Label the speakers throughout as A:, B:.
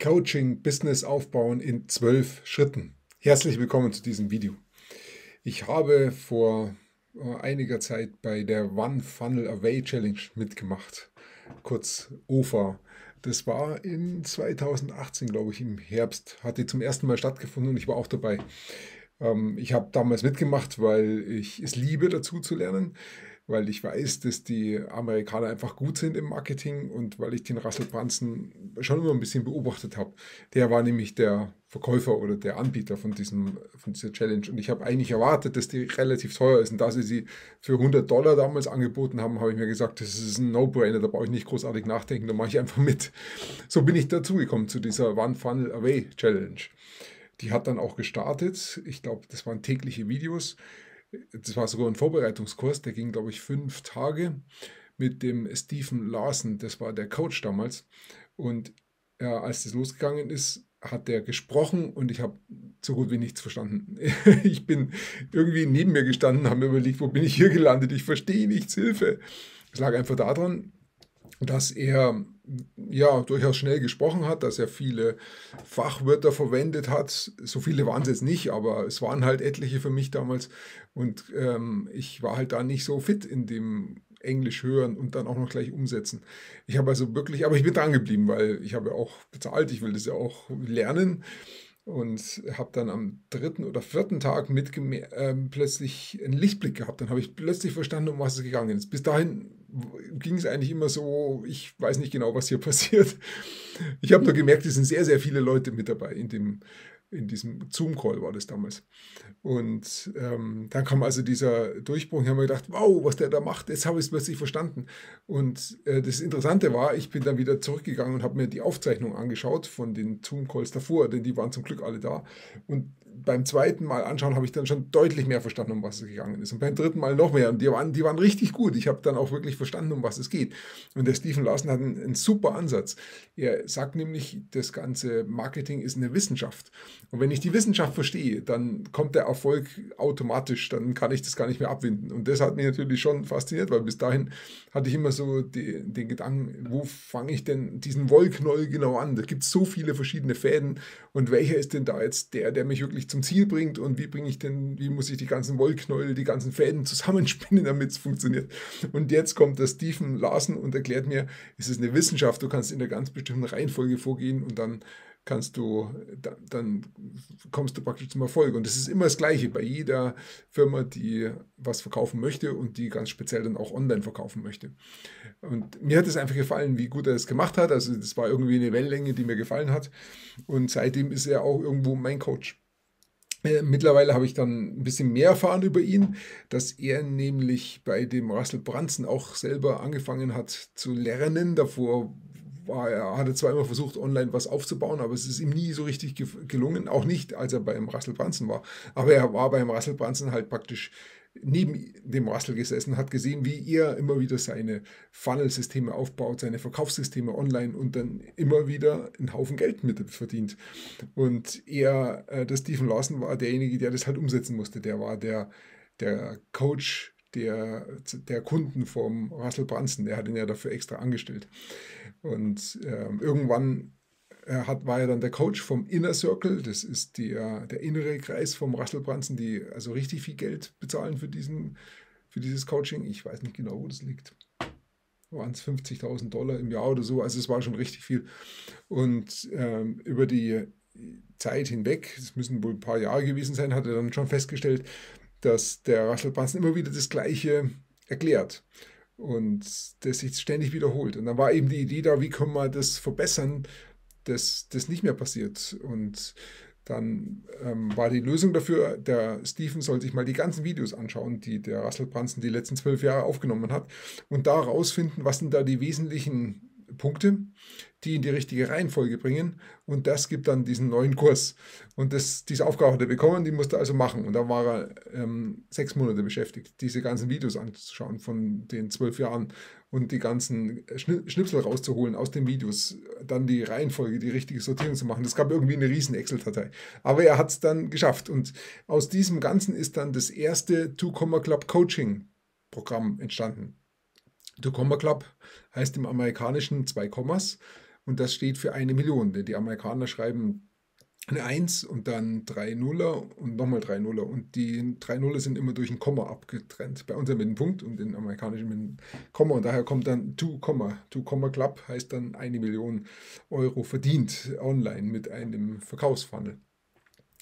A: Coaching Business aufbauen in zwölf Schritten. Herzlich willkommen zu diesem Video. Ich habe vor äh, einiger Zeit bei der One Funnel Away Challenge mitgemacht, kurz OFA. Das war in 2018, glaube ich, im Herbst, hat die zum ersten Mal stattgefunden und ich war auch dabei. Ähm, ich habe damals mitgemacht, weil ich es liebe, dazu zu lernen weil ich weiß, dass die Amerikaner einfach gut sind im Marketing und weil ich den Russell Brunson schon immer ein bisschen beobachtet habe. Der war nämlich der Verkäufer oder der Anbieter von, diesem, von dieser Challenge und ich habe eigentlich erwartet, dass die relativ teuer ist und da sie sie für 100 Dollar damals angeboten haben, habe ich mir gesagt, das ist ein No-Brainer, da brauche ich nicht großartig nachdenken, da mache ich einfach mit. So bin ich dazugekommen zu dieser One Funnel Away Challenge. Die hat dann auch gestartet. Ich glaube, das waren tägliche Videos das war sogar ein Vorbereitungskurs, der ging, glaube ich, fünf Tage mit dem Stephen Larsen, das war der Coach damals. Und äh, als das losgegangen ist, hat der gesprochen und ich habe so gut wie nichts verstanden. ich bin irgendwie neben mir gestanden, habe mir überlegt, wo bin ich hier gelandet? Ich verstehe nichts, Hilfe. Es lag einfach daran, dass er ja durchaus schnell gesprochen hat, dass er viele Fachwörter verwendet hat. So viele waren es jetzt nicht, aber es waren halt etliche für mich damals. Und ähm, ich war halt da nicht so fit in dem Englisch hören und dann auch noch gleich umsetzen. Ich habe also wirklich, aber ich bin dran geblieben, weil ich habe ja auch bezahlt, ich will das ja auch lernen und habe dann am dritten oder vierten Tag mit äh, plötzlich einen Lichtblick gehabt. Dann habe ich plötzlich verstanden, um was es gegangen ist. Bis dahin ging es eigentlich immer so, ich weiß nicht genau, was hier passiert. Ich habe nur gemerkt, es sind sehr, sehr viele Leute mit dabei in dem in diesem Zoom-Call war das damals. Und ähm, dann kam also dieser Durchbruch. Ich habe mir gedacht, wow, was der da macht, jetzt habe ich es plötzlich verstanden. Und äh, das Interessante war, ich bin dann wieder zurückgegangen und habe mir die Aufzeichnung angeschaut von den Zoom-Calls davor, denn die waren zum Glück alle da. Und beim zweiten Mal anschauen habe ich dann schon deutlich mehr verstanden, um was es gegangen ist. Und beim dritten Mal noch mehr. Und die waren, die waren richtig gut. Ich habe dann auch wirklich verstanden, um was es geht. Und der Stephen Larsen hat einen, einen super Ansatz. Er sagt nämlich, das ganze Marketing ist eine Wissenschaft. Und wenn ich die Wissenschaft verstehe, dann kommt der Erfolg automatisch. Dann kann ich das gar nicht mehr abwinden. Und das hat mich natürlich schon fasziniert, weil bis dahin hatte ich immer so die, den Gedanken, wo fange ich denn diesen Wollknoll genau an? Da gibt es so viele verschiedene Fäden. Und welcher ist denn da jetzt der, der mich wirklich zum Ziel bringt und wie bringe ich denn, wie muss ich die ganzen Wollknäuel, die ganzen Fäden zusammenspinnen, damit es funktioniert. Und jetzt kommt der Stephen Larsen und erklärt mir, es ist eine Wissenschaft, du kannst in der ganz bestimmten Reihenfolge vorgehen und dann kannst du, dann kommst du praktisch zum Erfolg. Und das ist immer das Gleiche bei jeder Firma, die was verkaufen möchte und die ganz speziell dann auch online verkaufen möchte. Und mir hat es einfach gefallen, wie gut er es gemacht hat. Also das war irgendwie eine Wellenlänge, die mir gefallen hat. Und seitdem ist er auch irgendwo mein Coach. Äh, mittlerweile habe ich dann ein bisschen mehr erfahren über ihn, dass er nämlich bei dem Russell Brunson auch selber angefangen hat zu lernen. Davor war er, hatte zwar immer versucht, online was aufzubauen, aber es ist ihm nie so richtig gelungen. Auch nicht, als er beim Russell Brunson war. Aber er war beim Russell Brunson halt praktisch neben dem Russell gesessen, hat gesehen, wie er immer wieder seine Funnel-Systeme aufbaut, seine Verkaufssysteme online und dann immer wieder einen Haufen Geld mit verdient. Und er, äh, der Stephen Lawson, war derjenige, der das halt umsetzen musste. Der war der, der Coach der, der Kunden vom Russell Brunson. Der hat ihn ja dafür extra angestellt. Und äh, irgendwann er hat, war ja dann der Coach vom Inner Circle, das ist die, der innere Kreis vom Russell Brunson, die also richtig viel Geld bezahlen für, diesen, für dieses Coaching. Ich weiß nicht genau, wo das liegt. Waren es 50.000 Dollar im Jahr oder so, also es war schon richtig viel. Und ähm, über die Zeit hinweg, es müssen wohl ein paar Jahre gewesen sein, hat er dann schon festgestellt, dass der Russell Brunson immer wieder das Gleiche erklärt und das sich ständig wiederholt. Und dann war eben die Idee da, wie können wir das verbessern, dass das nicht mehr passiert. Und dann ähm, war die Lösung dafür, der Stephen soll sich mal die ganzen Videos anschauen, die der Russell Brunson die letzten zwölf Jahre aufgenommen hat und da rausfinden, was sind da die wesentlichen Punkte, die in die richtige Reihenfolge bringen. Und das gibt dann diesen neuen Kurs. Und das, diese Aufgabe hat er bekommen, die musste er also machen. Und da war er ähm, sechs Monate beschäftigt, diese ganzen Videos anzuschauen von den zwölf Jahren und die ganzen Schnipsel rauszuholen aus den Videos, dann die Reihenfolge, die richtige Sortierung zu machen. Das gab irgendwie eine riesen Excel-Datei. Aber er hat es dann geschafft. Und aus diesem Ganzen ist dann das erste Two Comma Club Coaching Programm entstanden. The Comma Club heißt im Amerikanischen zwei Kommas und das steht für eine Million. Die Amerikaner schreiben eine 1 und dann drei Nuller und nochmal drei Nuller. Und die drei Nuller sind immer durch ein Komma abgetrennt. Bei uns mit einem Punkt und den amerikanischen mit einem Komma. Und daher kommt dann 2, 2, Club heißt dann eine Million Euro verdient online mit einem Verkaufsfunnel.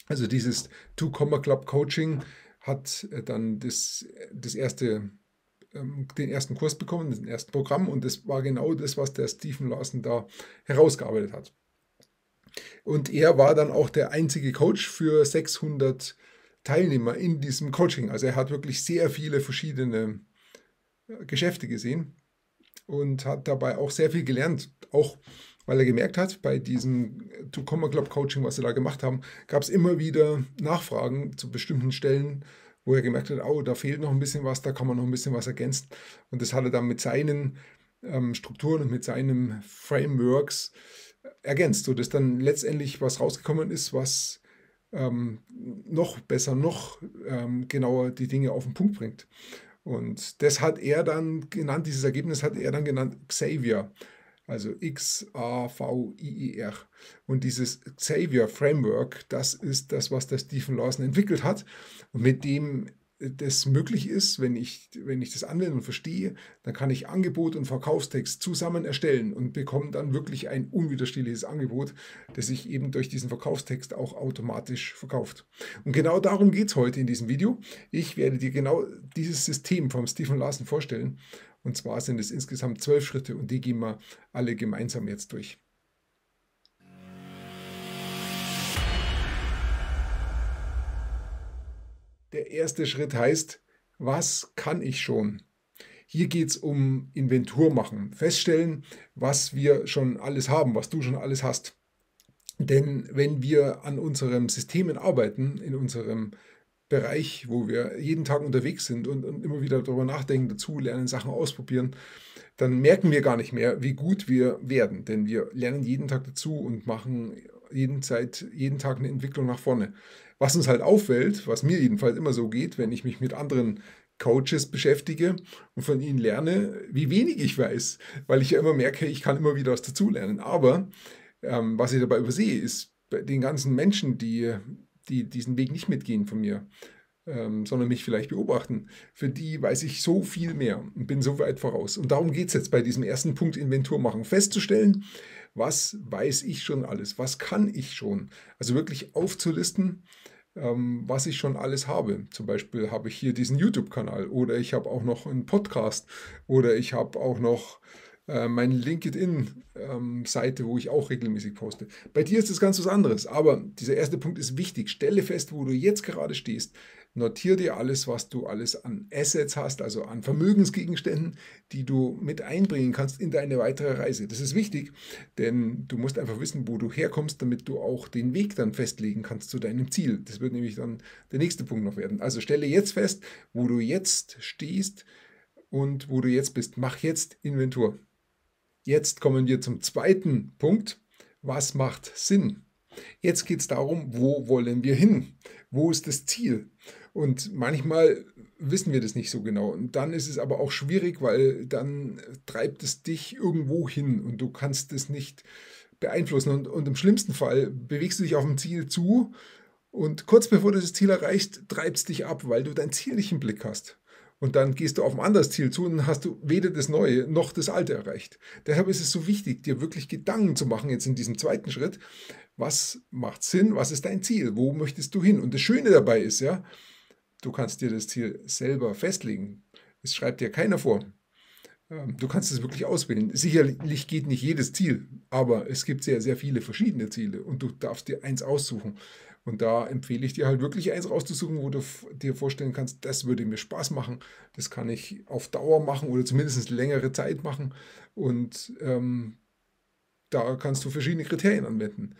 A: Also dieses 2, Club Coaching hat dann das, das erste ähm, den ersten Kurs bekommen, das erste Programm und das war genau das, was der Stephen Larsen da herausgearbeitet hat. Und er war dann auch der einzige Coach für 600 Teilnehmer in diesem Coaching. Also er hat wirklich sehr viele verschiedene äh, Geschäfte gesehen und hat dabei auch sehr viel gelernt. Auch weil er gemerkt hat, bei diesem To Comma Club Coaching, was sie da gemacht haben, gab es immer wieder Nachfragen zu bestimmten Stellen, wo er gemerkt hat, oh, da fehlt noch ein bisschen was, da kann man noch ein bisschen was ergänzen. Und das hat er dann mit seinen ähm, Strukturen und mit seinen Frameworks ergänzt, sodass dann letztendlich was rausgekommen ist, was ähm, noch besser, noch ähm, genauer die Dinge auf den Punkt bringt. Und das hat er dann genannt, dieses Ergebnis hat er dann genannt Xavier, also X-A-V-I-E-R. Und dieses Xavier Framework, das ist das, was der Stephen Lawson entwickelt hat und mit dem das möglich ist, wenn ich, wenn ich das anwende und verstehe, dann kann ich Angebot und Verkaufstext zusammen erstellen und bekomme dann wirklich ein unwiderstehliches Angebot, das sich eben durch diesen Verkaufstext auch automatisch verkauft. Und genau darum geht es heute in diesem Video. Ich werde dir genau dieses System vom Stephen Larsen vorstellen. Und zwar sind es insgesamt zwölf Schritte und die gehen wir alle gemeinsam jetzt durch. Der erste Schritt heißt, was kann ich schon? Hier geht es um Inventur machen, feststellen, was wir schon alles haben, was du schon alles hast. Denn wenn wir an unseren Systemen arbeiten, in unserem Bereich, wo wir jeden Tag unterwegs sind und, und, immer wieder darüber nachdenken, dazu lernen, Sachen ausprobieren, dann merken wir gar nicht mehr, wie gut wir werden. Denn wir lernen jeden Tag dazu und machen jeden, Zeit, jeden Tag eine Entwicklung nach vorne. Was uns halt auffällt, was mir jedenfalls immer so geht, wenn ich mich mit anderen Coaches beschäftige und von ihnen lerne, wie wenig ich weiß, weil ich ja immer merke, ich kann immer wieder was dazulernen. Aber ähm, was ich dabei übersehe, ist bei den ganzen Menschen, die, die diesen Weg nicht mitgehen von mir, ähm, sondern mich vielleicht beobachten, für die weiß ich so viel mehr und bin so weit voraus. Und darum geht es jetzt bei diesem ersten Punkt Inventur machen, festzustellen, was weiß ich schon alles, was kann ich schon. Also wirklich aufzulisten, ähm, was ich schon alles habe. Zum Beispiel habe ich hier diesen YouTube-Kanal oder ich habe auch noch einen Podcast oder ich habe auch noch äh, meine LinkedIn-Seite, wo ich auch regelmäßig poste. Bei dir ist das ganz was anderes, aber dieser erste Punkt ist wichtig. Stelle fest, wo du jetzt gerade stehst. Notiere dir alles, was du alles an Assets hast, also an Vermögensgegenständen, die du mit einbringen kannst in deine weitere Reise. Das ist wichtig, denn du musst einfach wissen, wo du herkommst, damit du auch den Weg dann festlegen kannst zu deinem Ziel. Das wird nämlich dann der nächste Punkt noch werden. Also stelle jetzt fest, wo du jetzt stehst und wo du jetzt bist. Mach jetzt Inventur. Jetzt kommen wir zum zweiten Punkt. Was macht Sinn? Jetzt geht es darum, wo wollen wir hin? Wo ist das Ziel? Und manchmal wissen wir das nicht so genau. Und dann ist es aber auch schwierig, weil dann treibt es dich irgendwo hin und du kannst es nicht beeinflussen. Und, und im schlimmsten Fall bewegst du dich auf ein Ziel zu und kurz bevor du das Ziel erreichst, treibst dich ab, weil du dein Ziel nicht im Blick hast. Und dann gehst du auf ein anderes Ziel zu und hast du weder das Neue noch das Alte erreicht. Deshalb ist es so wichtig, dir wirklich Gedanken zu machen, jetzt in diesem zweiten Schritt. Was macht Sinn? Was ist dein Ziel? Wo möchtest du hin? Und das Schöne dabei ist ja, du kannst dir das Ziel selber festlegen. Es schreibt dir keiner vor. Ähm, du kannst es wirklich auswählen. Sicherlich geht nicht jedes Ziel, aber es gibt sehr, sehr viele verschiedene Ziele und du darfst dir eins aussuchen. Und da empfehle ich dir halt wirklich eins rauszusuchen, wo du dir vorstellen kannst, das würde mir Spaß machen, das kann ich auf Dauer machen oder zumindest längere Zeit machen. Und ähm, da kannst du verschiedene Kriterien anwenden.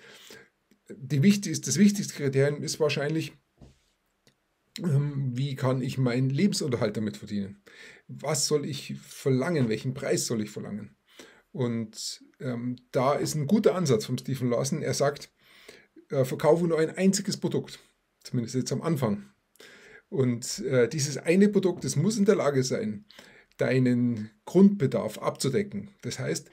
A: Die wichtigste, das wichtigste Kriterium ist wahrscheinlich, ähm, wie kann ich meinen Lebensunterhalt damit verdienen? Was soll ich verlangen? Welchen Preis soll ich verlangen? Und ähm, da ist ein guter Ansatz von Stephen Lawson. Er sagt, verkaufe nur ein einziges Produkt, zumindest jetzt am Anfang. Und äh, dieses eine Produkt, das muss in der Lage sein, deinen Grundbedarf abzudecken. Das heißt,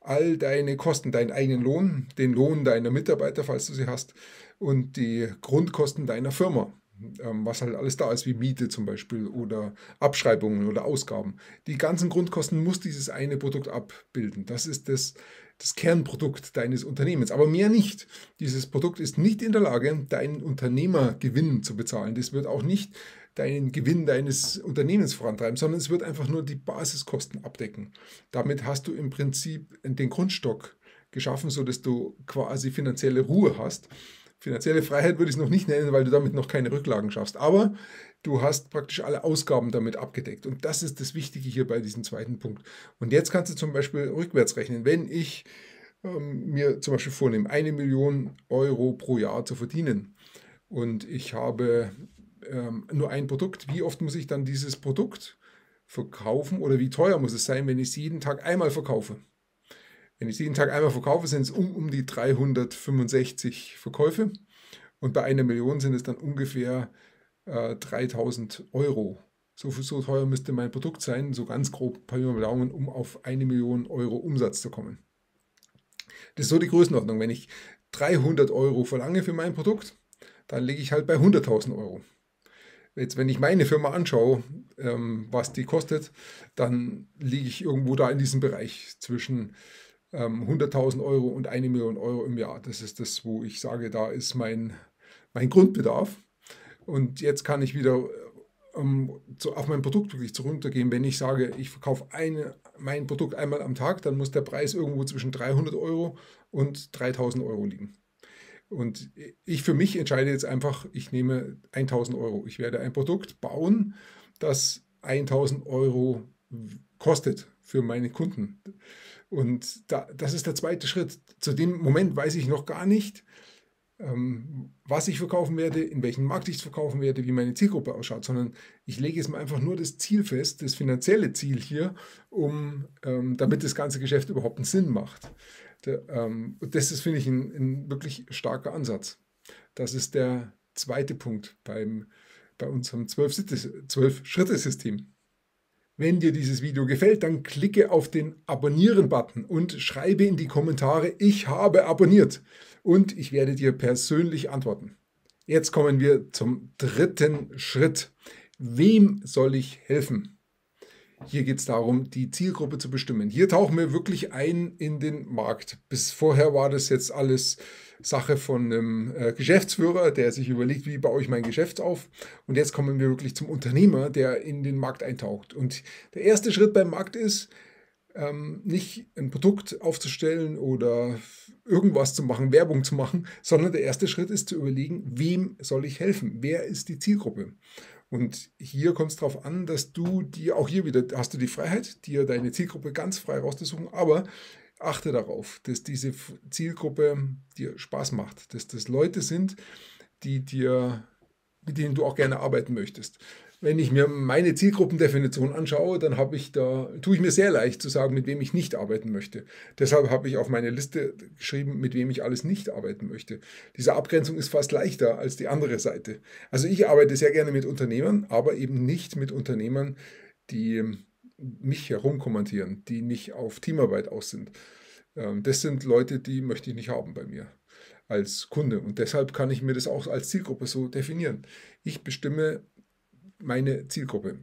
A: all deine Kosten, deinen eigenen Lohn, den Lohn deiner Mitarbeiter, falls du sie hast, und die Grundkosten deiner Firma. Ähm, was halt alles da ist, wie Miete zum Beispiel oder Abschreibungen oder Ausgaben. Die ganzen Grundkosten muss dieses eine Produkt abbilden. Das ist das, das Kernprodukt deines Unternehmens, aber mehr nicht. Dieses Produkt ist nicht in der Lage, deinen Unternehmergewinn zu bezahlen. Das wird auch nicht deinen Gewinn deines Unternehmens vorantreiben, sondern es wird einfach nur die Basiskosten abdecken. Damit hast du im Prinzip den Grundstock geschaffen, sodass du quasi finanzielle Ruhe hast Finanzielle Freiheit würde ich es noch nicht nennen, weil du damit noch keine Rücklagen schaffst. Aber du hast praktisch alle Ausgaben damit abgedeckt. Und das ist das Wichtige hier bei diesem zweiten Punkt. Und jetzt kannst du zum Beispiel rückwärts rechnen. Wenn ich ähm, mir zum Beispiel vornehme, eine Million Euro pro Jahr zu verdienen und ich habe ähm, nur ein Produkt, wie oft muss ich dann dieses Produkt verkaufen oder wie teuer muss es sein, wenn ich es jeden Tag einmal verkaufe? Wenn ich jeden Tag einmal verkaufe, sind es um, um die 365 Verkäufe. Und bei einer Million sind es dann ungefähr äh, 3000 Euro. So, so teuer müsste mein Produkt sein, so ganz grob Pi um auf eine Million Euro Umsatz zu kommen. Das ist so die Größenordnung. Wenn ich 300 Euro verlange für mein Produkt, dann liege ich halt bei 100.000 Euro. Jetzt, wenn ich meine Firma anschaue, ähm, was die kostet, dann liege ich irgendwo da in diesem Bereich zwischen 100.000 ähm, Euro und eine Million Euro im Jahr. Das ist das, wo ich sage, da ist mein, mein Grundbedarf. Und jetzt kann ich wieder ähm, zu, auf mein Produkt wirklich zurückgehen. Wenn ich sage, ich verkaufe eine, mein Produkt einmal am Tag, dann muss der Preis irgendwo zwischen 300 Euro und 3000 Euro liegen. Und ich für mich entscheide jetzt einfach, ich nehme 1000 Euro. Ich werde ein Produkt bauen, das 1000 Euro kostet für meine Kunden. Und da, das ist der zweite Schritt. Zu dem Moment weiß ich noch gar nicht, ähm, was ich verkaufen werde, in welchem Markt ich es verkaufen werde, wie meine Zielgruppe ausschaut, sondern ich lege jetzt mal einfach nur das Ziel fest, das finanzielle Ziel hier, um, ähm, damit das ganze Geschäft überhaupt einen Sinn macht. Ähm, das ist, finde ich, ein, ein, wirklich starker Ansatz. Das ist der zweite Punkt beim, bei unserem Zwölf-Schritte-System. Wenn dir dieses Video gefällt, dann klicke auf den Abonnieren-Button und schreibe in die Kommentare, ich habe abonniert und ich werde dir persönlich antworten. Jetzt kommen wir zum dritten Schritt. Wem soll ich helfen? Hier geht es darum, die Zielgruppe zu bestimmen. Hier tauchen wir wirklich ein in den Markt. Bis vorher war das jetzt alles Sache von einem äh, Geschäftsführer, der sich überlegt, wie baue ich mein Geschäft auf. Und jetzt kommen wir wirklich zum Unternehmer, der in den Markt eintaucht. Und der erste Schritt beim Markt ist, ähm, nicht ein Produkt aufzustellen oder irgendwas zu machen, Werbung zu machen, sondern der erste Schritt ist zu überlegen, wem soll ich helfen? Wer ist die Zielgruppe? Und hier kommt es darauf an, dass du dir, auch hier wieder hast du die Freiheit, dir deine Zielgruppe ganz frei rauszusuchen, aber achte darauf, dass diese Zielgruppe dir Spaß macht, dass das Leute sind, die dir, mit denen du auch gerne arbeiten möchtest wenn ich mir meine Zielgruppendefinition anschaue, dann habe ich da, tue ich mir sehr leicht zu sagen, mit wem ich nicht arbeiten möchte. Deshalb habe ich auf meine Liste geschrieben, mit wem ich alles nicht arbeiten möchte. Diese Abgrenzung ist fast leichter als die andere Seite. Also ich arbeite sehr gerne mit Unternehmern, aber eben nicht mit Unternehmern, die mich herumkommentieren, die nicht auf Teamarbeit aus sind. Ähm, das sind Leute, die möchte ich nicht haben bei mir als Kunde. Und deshalb kann ich mir das auch als Zielgruppe so definieren. Ich bestimme meine Zielgruppe.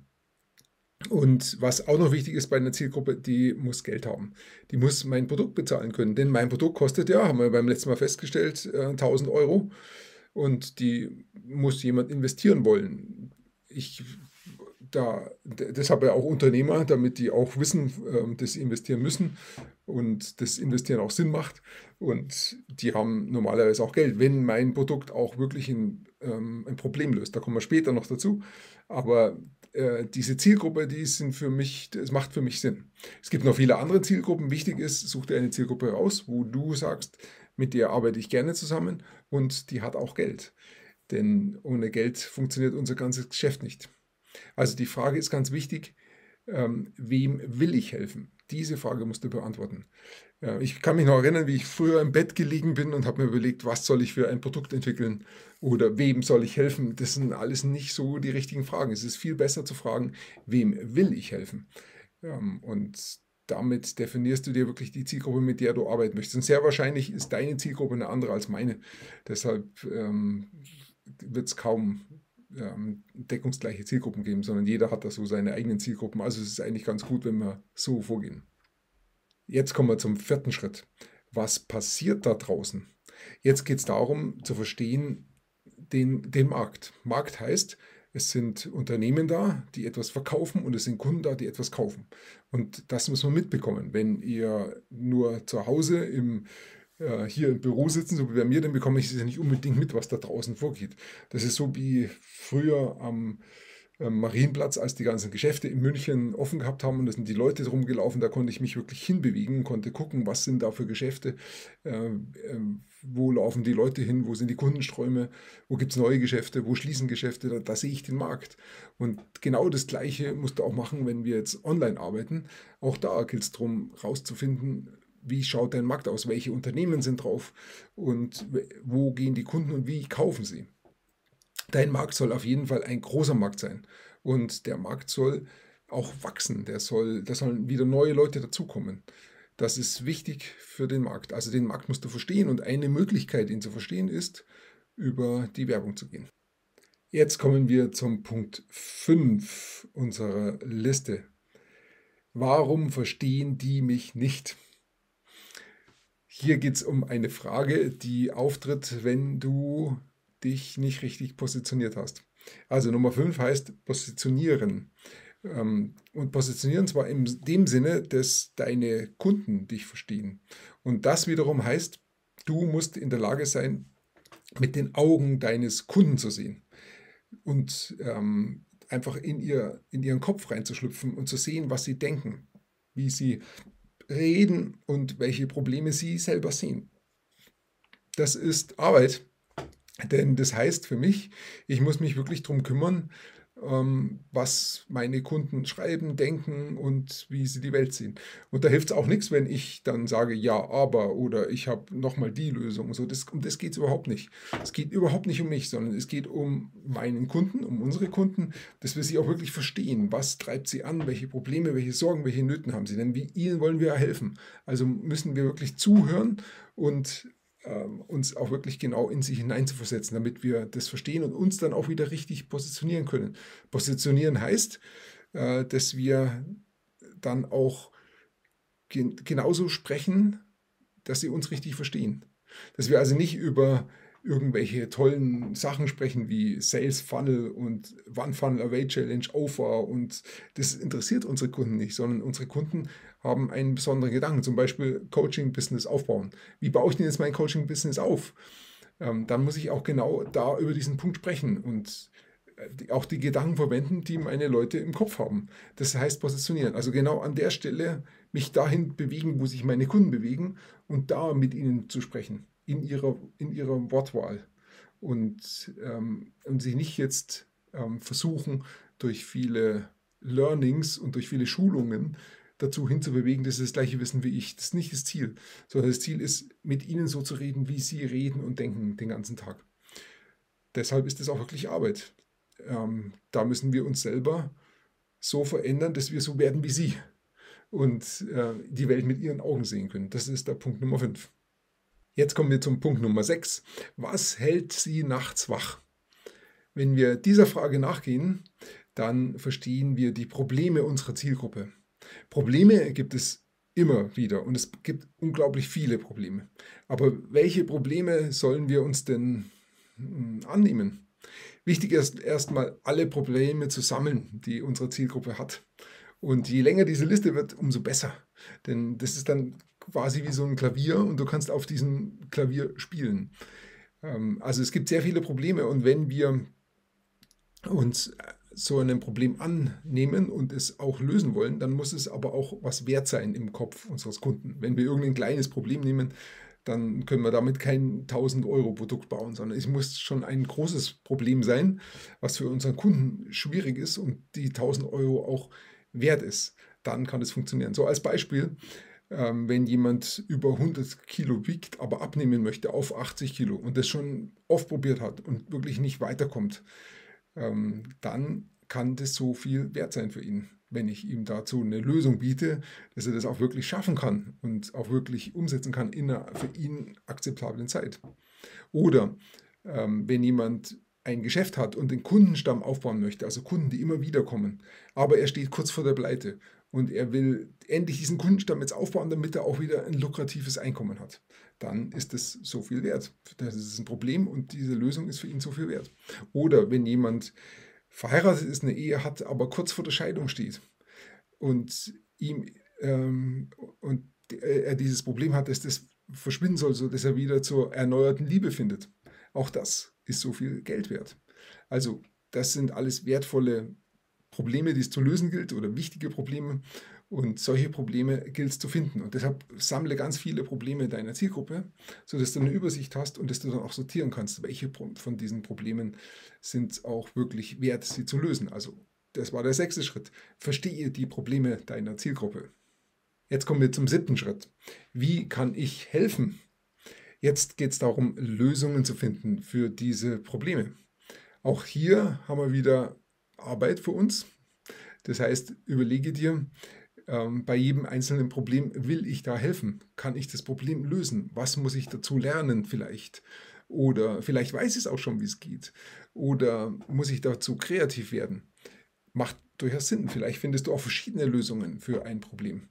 A: Und was auch noch wichtig ist bei einer Zielgruppe, die muss Geld haben. Die muss mein Produkt bezahlen können. Denn mein Produkt kostet ja, haben wir beim letzten Mal festgestellt, 1000 äh, Euro. Und die muss jemand investieren wollen. Ich da, deshalb ja auch Unternehmer, damit die auch wissen, ähm, dass sie investieren müssen und das Investieren auch Sinn macht. Und die haben normalerweise auch Geld, wenn mein Produkt auch wirklich ein, ähm, ein Problem löst. Da kommen wir später noch dazu. Aber äh, diese Zielgruppe, die sind für mich, das macht für mich Sinn. Es gibt noch viele andere Zielgruppen. Wichtig ist, such dir eine Zielgruppe raus, wo du sagst, mit der arbeite ich gerne zusammen und die hat auch Geld. Denn ohne Geld funktioniert unser ganzes Geschäft nicht. Also die Frage ist ganz wichtig, ähm, wem will ich helfen? Diese Frage musst du beantworten. Äh, ich kann mich noch erinnern, wie ich früher im Bett gelegen bin und habe mir überlegt, was soll ich für ein Produkt entwickeln oder wem soll ich helfen? Das sind alles nicht so die richtigen Fragen. Es ist viel besser zu fragen, wem will ich helfen? Ähm, und damit definierst du dir wirklich die Zielgruppe, mit der du arbeiten möchtest. Und sehr wahrscheinlich ist deine Zielgruppe eine andere als meine. Deshalb ähm, wird es kaum ähm, deckungsgleiche Zielgruppen geben, sondern jeder hat da so seine eigenen Zielgruppen. Also es ist eigentlich ganz gut, wenn wir so vorgehen. Jetzt kommen wir zum vierten Schritt. Was passiert da draußen? Jetzt geht es darum zu verstehen den, den Markt. Markt heißt, es sind Unternehmen da, die etwas verkaufen und es sind Kunden da, die etwas kaufen. Und das muss man mitbekommen. Wenn ihr nur zu Hause im, äh, hier im Büro sitzen, so wie bei mir, dann bekomme ich es ja nicht unbedingt mit, was da draußen vorgeht. Das ist so wie früher am ähm, Marienplatz, als die ganzen Geschäfte in München offen gehabt haben und da sind die Leute rumgelaufen, da konnte ich mich wirklich hinbewegen, konnte gucken, was sind da für Geschäfte, äh, äh, wo laufen die Leute hin, wo sind die Kundenströme, wo gibt es neue Geschäfte, wo schließen Geschäfte, da, da sehe ich den Markt. Und genau das Gleiche musst du auch machen, wenn wir jetzt online arbeiten. Auch da gilt es darum, rauszufinden, wie schaut dein Markt aus, welche Unternehmen sind drauf und wo gehen die Kunden und wie kaufen sie. Dein Markt soll auf jeden Fall ein großer Markt sein. Und der Markt soll auch wachsen. Der soll, da sollen wieder neue Leute dazukommen. Das ist wichtig für den Markt. Also den Markt musst du verstehen und eine Möglichkeit, ihn zu verstehen, ist, über die Werbung zu gehen. Jetzt kommen wir zum Punkt 5 unserer Liste. Warum verstehen die mich nicht? Hier geht es um eine Frage, die auftritt, wenn du dich nicht richtig positioniert hast. Also Nummer 5 heißt positionieren. Ähm, und positionieren zwar in dem Sinne, dass deine Kunden dich verstehen. Und das wiederum heißt, du musst in der Lage sein, mit den Augen deines Kunden zu sehen. Und ähm, einfach in, ihr, in ihren Kopf reinzuschlüpfen und zu sehen, was sie denken, wie sie reden und welche Probleme sie selber sehen. Das ist Arbeit, denn das heißt für mich, ich muss mich wirklich darum kümmern, was meine Kunden schreiben, denken und wie sie die Welt sehen. Und da hilft es auch nichts, wenn ich dann sage, ja, aber oder ich habe nochmal die Lösung. So, das, um das geht es überhaupt nicht. Es geht überhaupt nicht um mich, sondern es geht um meinen Kunden, um unsere Kunden, dass wir sie auch wirklich verstehen. Was treibt sie an? Welche Probleme, welche Sorgen, welche Nöten haben sie? Denn wie ihnen wollen wir helfen. Also müssen wir wirklich zuhören und ähm, uns auch wirklich genau in sich hineinzuversetzen, damit wir das verstehen und uns dann auch wieder richtig positionieren können. Positionieren heißt, äh, dass wir dann auch gen genauso sprechen, dass sie uns richtig verstehen. Dass wir also nicht über irgendwelche tollen Sachen sprechen wie Sales Funnel und One Funnel Away Challenge, Offer und das interessiert unsere Kunden nicht, sondern unsere Kunden haben einen besonderen Gedanken, zum Beispiel Coaching-Business aufbauen. Wie baue ich denn jetzt mein Coaching-Business auf? Ähm, dann muss ich auch genau da über diesen Punkt sprechen und äh, auch die Gedanken verwenden, die meine Leute im Kopf haben. Das heißt positionieren. Also genau an der Stelle mich dahin bewegen, wo sich meine Kunden bewegen und da mit ihnen zu sprechen in ihrer, in ihrer Wortwahl und, ähm, und sich nicht jetzt ähm, versuchen, durch viele Learnings und durch viele Schulungen dazu hinzubewegen, dass sie das gleiche wissen wie ich. Das ist nicht das Ziel, sondern das Ziel ist, mit ihnen so zu reden, wie sie reden und denken den ganzen Tag. Deshalb ist es auch wirklich Arbeit. Ähm, da müssen wir uns selber so verändern, dass wir so werden wie sie und äh, die Welt mit ihren Augen sehen können. Das ist der Punkt Nummer 5. Jetzt kommen wir zum Punkt Nummer 6. Was hält Sie nachts wach? Wenn wir dieser Frage nachgehen, dann verstehen wir die Probleme unserer Zielgruppe. Probleme gibt es immer wieder und es gibt unglaublich viele Probleme. Aber welche Probleme sollen wir uns denn hm, annehmen? Wichtig ist erstmal alle Probleme zu sammeln, die unsere Zielgruppe hat. Und je länger diese Liste wird, umso besser. Denn das ist dann quasi wie so ein Klavier und du kannst auf diesem Klavier spielen. Ähm, also es gibt sehr viele Probleme und wenn wir uns so ein Problem annehmen und es auch lösen wollen, dann muss es aber auch was wert sein im Kopf unseres Kunden. Wenn wir irgendein kleines Problem nehmen, dann können wir damit kein 1000 Euro Produkt bauen, sondern es muss schon ein großes Problem sein, was für unseren Kunden schwierig ist und die 1000 Euro auch wert ist. Dann kann es funktionieren. So als Beispiel, ähm, wenn jemand über 100 Kilo wiegt, aber abnehmen möchte auf 80 Kilo und das schon oft probiert hat und wirklich nicht weiterkommt, ähm, dann kann das so viel wert sein für ihn. wenn ich ihm dazu eine Lösung biete, dass er das auch wirklich schaffen kann und auch wirklich umsetzen kann in einer für ihn akzeptablen Zeit. Oder ähm, wenn jemand ein Geschäft hat und den Kundenstamm aufbauen möchte, also Kunden, die immer wieder kommen, aber er steht kurz vor der Pleite und er will endlich diesen Kundenstamm jetzt aufbauen, damit er auch wieder ein lukratives Einkommen hat, dann ist das so viel wert. Das ist ein Problem und diese Lösung ist für ihn so viel wert. Oder wenn jemand verheiratet ist, eine Ehe hat, aber kurz vor der Scheidung steht und ihm ähm, und er dieses Problem hat, dass das verschwinden soll, sodass er wieder zur erneuerten Liebe findet. Auch das ist so viel Geld wert. Also das sind alles wertvolle Probleme, die es zu lösen gilt oder wichtige Probleme. Und solche Probleme gilt es zu finden. Und deshalb sammle ganz viele Probleme deiner Zielgruppe, sodass du eine Übersicht hast und dass du dann auch sortieren kannst, welche von diesen Problemen sind auch wirklich wert, sie zu lösen. Also das war der sechste Schritt. Verstehe die Probleme deiner Zielgruppe. Jetzt kommen wir zum siebten Schritt. Wie kann ich helfen? Jetzt geht es darum, Lösungen zu finden für diese Probleme. Auch hier haben wir wieder Arbeit für uns. Das heißt, überlege dir, ähm, bei jedem einzelnen Problem, will ich da helfen? Kann ich das Problem lösen? Was muss ich dazu lernen vielleicht? Oder vielleicht weiß ich es auch schon, wie es geht. Oder muss ich dazu kreativ werden? Macht durchaus Sinn. Vielleicht findest du auch verschiedene Lösungen für ein Problem.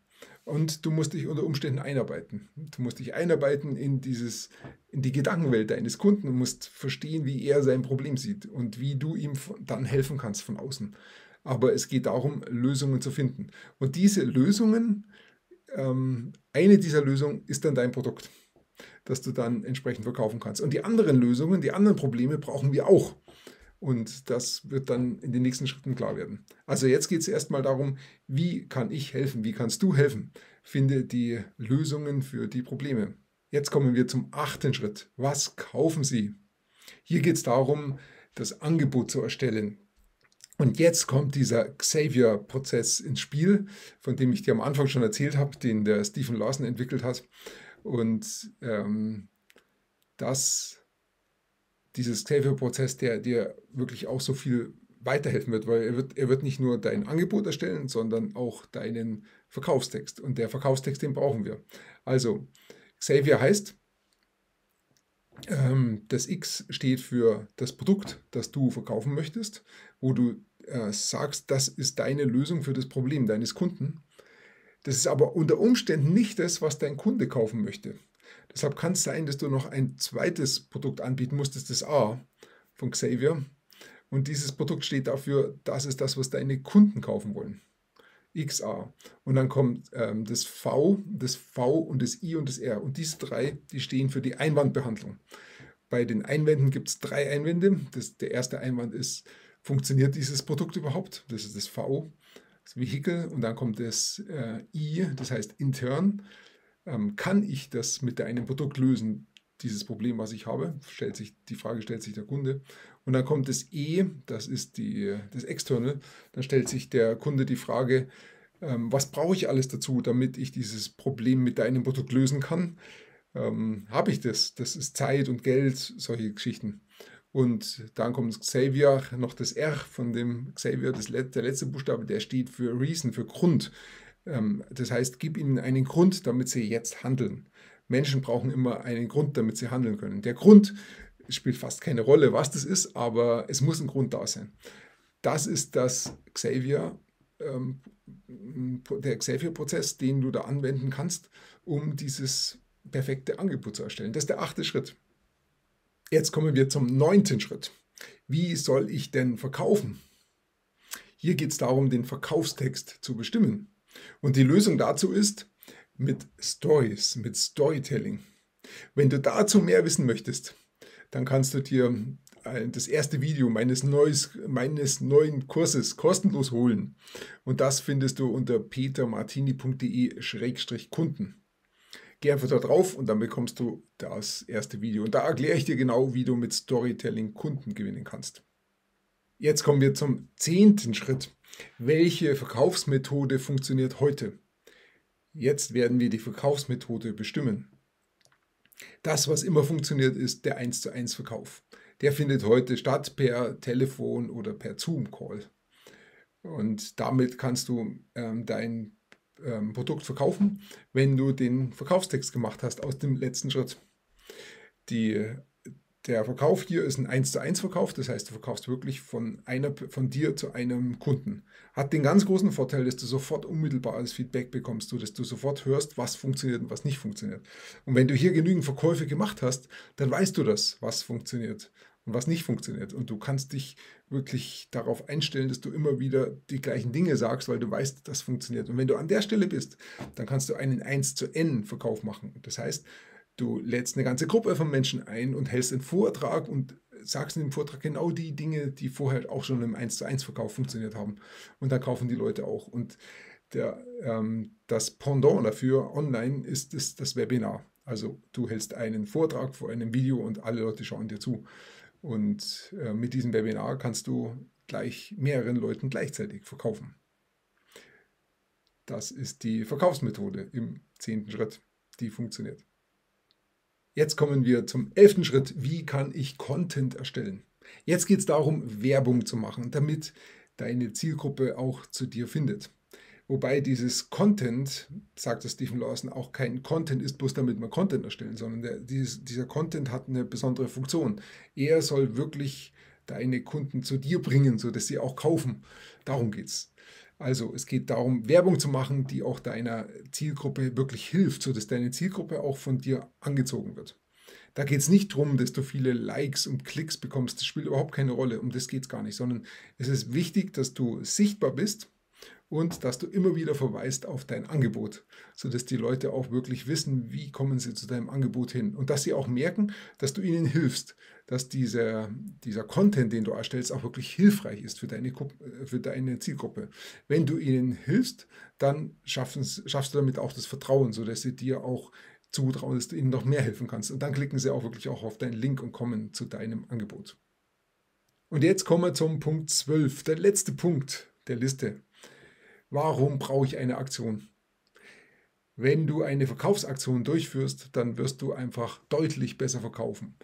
A: Und du musst dich unter Umständen einarbeiten. Du musst dich einarbeiten in, dieses, in die Gedankenwelt deines Kunden und musst verstehen, wie er sein Problem sieht und wie du ihm dann helfen kannst von außen. Aber es geht darum, Lösungen zu finden. Und diese Lösungen, ähm, eine dieser Lösungen ist dann dein Produkt, das du dann entsprechend verkaufen kannst. Und die anderen Lösungen, die anderen Probleme brauchen wir auch. Und das wird dann in den nächsten Schritten klar werden. Also jetzt geht es erstmal darum, wie kann ich helfen? Wie kannst du helfen? Finde die Lösungen für die Probleme. Jetzt kommen wir zum achten Schritt. Was kaufen Sie? Hier geht es darum, das Angebot zu erstellen. Und jetzt kommt dieser Xavier-Prozess ins Spiel, von dem ich dir am Anfang schon erzählt habe, den der Stephen Lawson entwickelt hat. Und ähm, das dieses Xavier-Prozess, der dir wirklich auch so viel weiterhelfen wird, weil er wird, er wird nicht nur dein Angebot erstellen, sondern auch deinen Verkaufstext. Und der Verkaufstext, den brauchen wir. Also, Xavier heißt, ähm, das X steht für das Produkt, das du verkaufen möchtest, wo du äh, sagst, das ist deine Lösung für das Problem deines Kunden. Das ist aber unter Umständen nicht das, was dein Kunde kaufen möchte. Deshalb kann es sein, dass du noch ein zweites Produkt anbieten musst, das ist das A von Xavier. Und dieses Produkt steht dafür, das ist das, was deine Kunden kaufen wollen. XA. Und dann kommt ähm, das V, das V und das I und das R. Und diese drei, die stehen für die Einwandbehandlung. Bei den Einwänden gibt es drei Einwände. Das, der erste Einwand ist, funktioniert dieses Produkt überhaupt? Das ist das V, das Vehikel. Und dann kommt das äh, I, das heißt intern ähm, kann ich das mit einem Produkt lösen, dieses Problem, was ich habe? Stellt sich, die Frage stellt sich der Kunde. Und dann kommt das E, das ist die, das External. Dann stellt sich der Kunde die Frage, ähm, was brauche ich alles dazu, damit ich dieses Problem mit deinem Produkt lösen kann? Ähm, habe ich das? Das ist Zeit und Geld, solche Geschichten. Und dann kommt Xavier, noch das R von dem Xavier, das, der letzte Buchstabe, der steht für Reason, für Grund. Ähm, das heißt, gib ihnen einen Grund, damit sie jetzt handeln. Menschen brauchen immer einen Grund, damit sie handeln können. Der Grund spielt fast keine Rolle, was das ist, aber es muss ein Grund da sein. Das ist das Xavier, ähm, der Xavier-Prozess, den du da anwenden kannst, um dieses perfekte Angebot zu erstellen. Das ist der achte Schritt. Jetzt kommen wir zum neunten Schritt. Wie soll ich denn verkaufen? Hier geht es darum, den Verkaufstext zu bestimmen. Und die Lösung dazu ist mit Stories, mit Storytelling. Wenn du dazu mehr wissen möchtest, dann kannst du dir das erste Video meines, neues, meines neuen Kurses kostenlos holen. Und das findest du unter petermartini.de-kunden. Geh einfach da drauf und dann bekommst du das erste Video. Und da erkläre ich dir genau, wie du mit Storytelling Kunden gewinnen kannst. Jetzt kommen wir zum zehnten Schritt. Welche Verkaufsmethode funktioniert heute? Jetzt werden wir die Verkaufsmethode bestimmen. Das, was immer funktioniert, ist der 1 zu 1 Verkauf. Der findet heute statt per Telefon oder per Zoom-Call. Und damit kannst du ähm, dein ähm, Produkt verkaufen, wenn du den Verkaufstext gemacht hast aus dem letzten Schritt. Die, der Verkauf hier ist ein 1 zu 1 Verkauf, das heißt, du verkaufst wirklich von, einer, von dir zu einem Kunden. Hat den ganz großen Vorteil, dass du sofort unmittelbares Feedback bekommst, dass du sofort hörst, was funktioniert und was nicht funktioniert. Und wenn du hier genügend Verkäufe gemacht hast, dann weißt du das, was funktioniert und was nicht funktioniert. Und du kannst dich wirklich darauf einstellen, dass du immer wieder die gleichen Dinge sagst, weil du weißt, das funktioniert. Und wenn du an der Stelle bist, dann kannst du einen 1 zu N Verkauf machen. Das heißt, du lädst eine ganze Gruppe von Menschen ein und hältst einen Vortrag und sagst in dem Vortrag genau die Dinge, die vorher auch schon im 1 zu 1 Verkauf funktioniert haben. Und da kaufen die Leute auch. Und der, ähm, das Pendant dafür online ist das, das Webinar. Also du hältst einen Vortrag vor einem Video und alle Leute schauen dir zu. Und äh, mit diesem Webinar kannst du gleich mehreren Leuten gleichzeitig verkaufen. Das ist die Verkaufsmethode im zehnten Schritt, die funktioniert. Jetzt kommen wir zum elften Schritt. Wie kann ich Content erstellen? Jetzt geht es darum, Werbung zu machen, damit deine Zielgruppe auch zu dir findet. Wobei dieses Content, sagt Stephen Lawson, auch kein Content ist, bloß damit man Content erstellen, sondern der, dieses, dieser Content hat eine besondere Funktion. Er soll wirklich deine Kunden zu dir bringen, sodass sie auch kaufen. Darum geht es. Also es geht darum, Werbung zu machen, die auch deiner Zielgruppe wirklich hilft, sodass deine Zielgruppe auch von dir angezogen wird. Da geht es nicht darum, dass du viele Likes und Klicks bekommst. Das spielt überhaupt keine Rolle. Um das geht es gar nicht. Sondern es ist wichtig, dass du sichtbar bist und dass du immer wieder verweist auf dein Angebot, sodass die Leute auch wirklich wissen, wie kommen sie zu deinem Angebot hin und dass sie auch merken, dass du ihnen hilfst, dass dieser, dieser Content, den du erstellst, auch wirklich hilfreich ist für deine, für deine Zielgruppe. Wenn du ihnen hilfst, dann schaffst du damit auch das Vertrauen, sodass sie dir auch zutrauen, dass du ihnen noch mehr helfen kannst. Und dann klicken sie auch wirklich auch auf deinen Link und kommen zu deinem Angebot. Und jetzt kommen wir zum Punkt 12, der letzte Punkt der Liste. Warum brauche ich eine Aktion? Wenn du eine Verkaufsaktion durchführst, dann wirst du einfach deutlich besser verkaufen.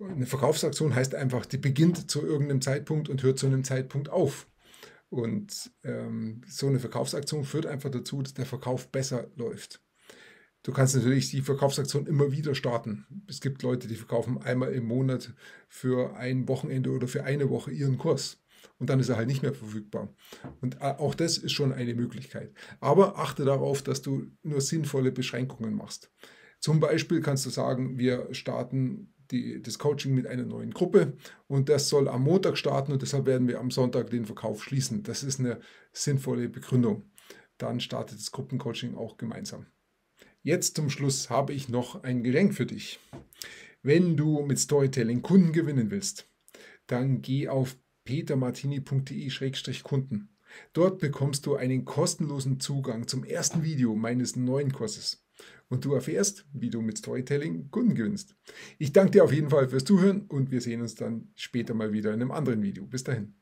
A: Eine Verkaufsaktion heißt einfach, die beginnt zu irgendeinem Zeitpunkt und hört zu einem Zeitpunkt auf. Und ähm, so eine Verkaufsaktion führt einfach dazu, dass der Verkauf besser läuft. Du kannst natürlich die Verkaufsaktion immer wieder starten. Es gibt Leute, die verkaufen einmal im Monat für ein Wochenende oder für eine Woche ihren Kurs und dann ist er halt nicht mehr verfügbar. Und äh, auch das ist schon eine Möglichkeit. Aber achte darauf, dass du nur sinnvolle Beschränkungen machst. Zum Beispiel kannst du sagen, wir starten die, das Coaching mit einer neuen Gruppe und das soll am Montag starten und deshalb werden wir am Sonntag den Verkauf schließen. Das ist eine sinnvolle Begründung. Dann startet das Gruppencoaching auch gemeinsam. Jetzt zum Schluss habe ich noch ein Geschenk für dich. Wenn du mit Storytelling Kunden gewinnen willst, dann geh auf petermartini.de-kunden. Dort bekommst du einen kostenlosen Zugang zum ersten Video meines neuen Kurses. Und du erfährst, wie du mit Storytelling Kunden gewinnst. Ich danke dir auf jeden Fall fürs Zuhören und wir sehen uns dann später mal wieder in einem anderen Video. Bis dahin.